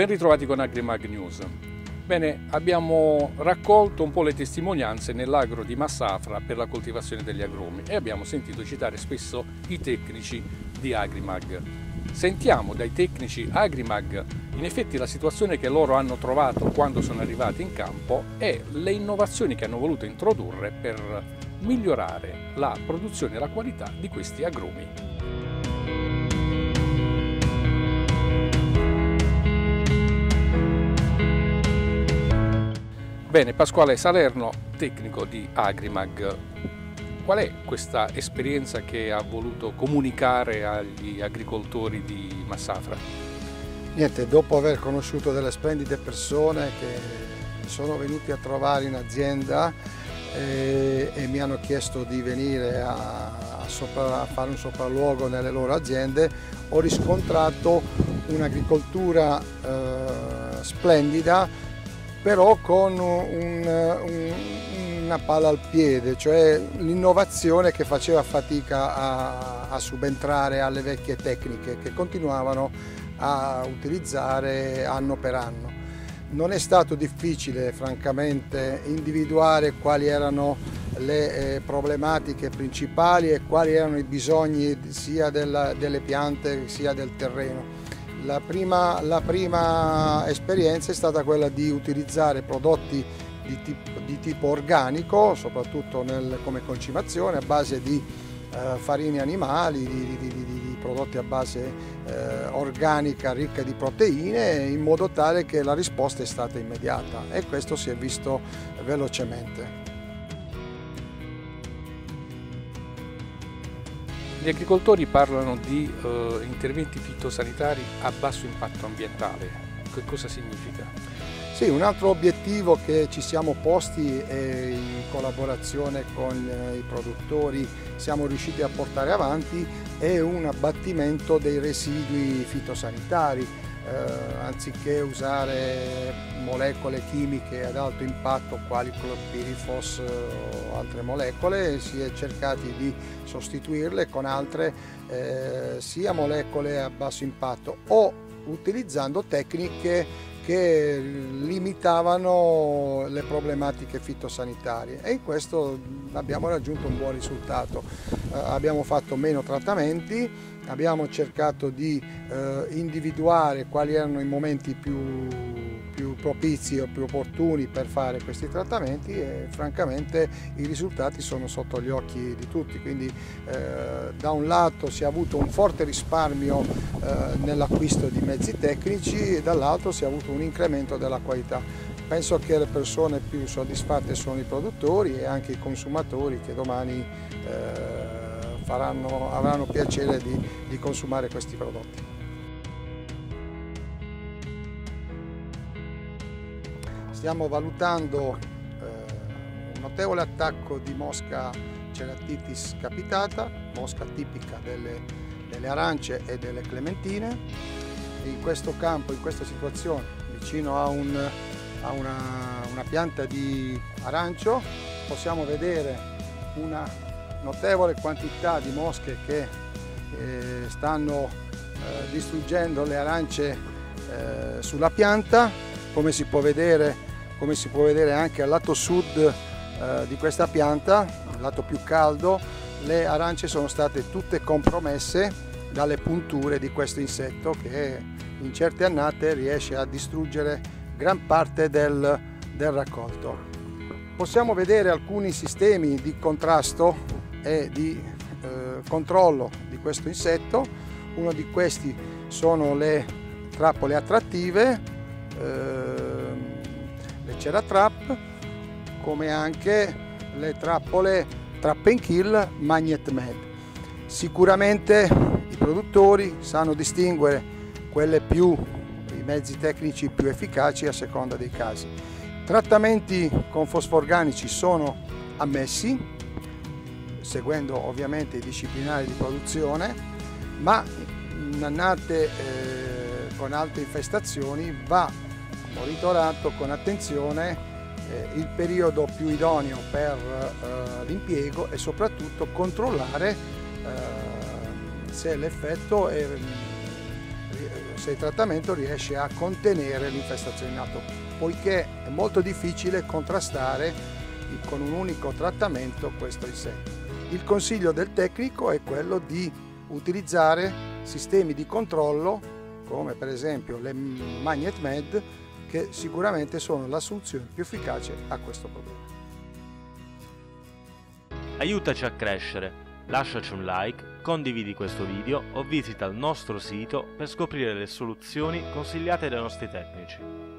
Ben ritrovati con AgriMag News. Bene, abbiamo raccolto un po' le testimonianze nell'agro di Massafra per la coltivazione degli agromi e abbiamo sentito citare spesso i tecnici di AgriMag. Sentiamo dai tecnici AgriMag in effetti la situazione che loro hanno trovato quando sono arrivati in campo e le innovazioni che hanno voluto introdurre per migliorare la produzione e la qualità di questi agromi. Bene, Pasquale Salerno, tecnico di Agrimag, qual è questa esperienza che ha voluto comunicare agli agricoltori di Massafra? Niente, dopo aver conosciuto delle splendide persone che sono venuti a trovare in azienda e, e mi hanno chiesto di venire a, a, sopra, a fare un sopralluogo nelle loro aziende, ho riscontrato un'agricoltura eh, splendida però con un, un, una palla al piede, cioè l'innovazione che faceva fatica a, a subentrare alle vecchie tecniche che continuavano a utilizzare anno per anno. Non è stato difficile francamente individuare quali erano le eh, problematiche principali e quali erano i bisogni sia della, delle piante sia del terreno la prima, la prima esperienza è stata quella di utilizzare prodotti di tipo, di tipo organico, soprattutto nel, come concimazione, a base di eh, farine animali, di, di, di, prodotti a base eh, organica ricca di proteine, in modo tale che la risposta è stata immediata e questo si è visto velocemente. Gli agricoltori parlano di uh, interventi fitosanitari a basso impatto ambientale. Che cosa significa? Sì, un altro obiettivo che ci siamo posti e in collaborazione con eh, i produttori siamo riusciti a portare avanti è un abbattimento dei residui fitosanitari eh, anziché usare molecole chimiche ad alto impatto quali clorpirifos o altre molecole, si è cercati di sostituirle con altre eh, sia molecole a basso impatto o utilizzando tecniche che limitavano le problematiche fitosanitarie e in questo abbiamo raggiunto un buon risultato. Eh, abbiamo fatto meno trattamenti, abbiamo cercato di eh, individuare quali erano i momenti più, propizi o più opportuni per fare questi trattamenti e francamente i risultati sono sotto gli occhi di tutti, quindi eh, da un lato si è avuto un forte risparmio eh, nell'acquisto di mezzi tecnici e dall'altro si è avuto un incremento della qualità. Penso che le persone più soddisfatte sono i produttori e anche i consumatori che domani eh, faranno, avranno piacere di, di consumare questi prodotti. Stiamo valutando eh, un notevole attacco di mosca ceratitis capitata, mosca tipica delle, delle arance e delle clementine. In questo campo, in questa situazione, vicino a, un, a una, una pianta di arancio, possiamo vedere una notevole quantità di mosche che eh, stanno eh, distruggendo le arance eh, sulla pianta, come si, può vedere, come si può vedere anche al lato sud eh, di questa pianta, lato più caldo, le arance sono state tutte compromesse dalle punture di questo insetto che in certe annate riesce a distruggere gran parte del, del raccolto. Possiamo vedere alcuni sistemi di contrasto e di eh, controllo di questo insetto. Uno di questi sono le trappole attrattive, eh, le Ceratrap, come anche le trappole Trap and Kill Magnet Med. Sicuramente i produttori sanno distinguere quelle più, i mezzi tecnici più efficaci a seconda dei casi. Trattamenti con fosforganici sono ammessi, seguendo ovviamente i disciplinari di produzione, ma in annate eh, con alte infestazioni va monitorato con attenzione eh, il periodo più idoneo per eh, l'impiego e soprattutto controllare eh, se l'effetto è, se il trattamento riesce a contenere l'infestazione in atto, poiché è molto difficile contrastare con un unico trattamento questo insetto. Il consiglio del tecnico è quello di utilizzare sistemi di controllo come per esempio le Magnet Med che sicuramente sono la soluzione più efficace a questo problema. Aiutaci a crescere, lasciaci un like, condividi questo video o visita il nostro sito per scoprire le soluzioni consigliate dai nostri tecnici.